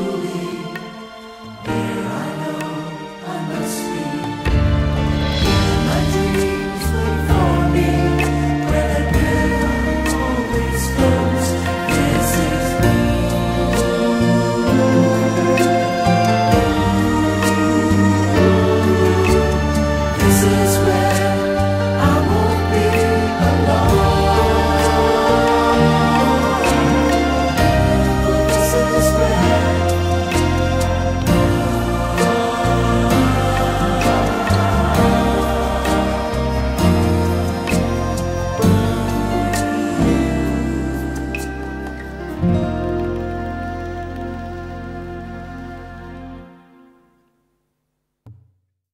you.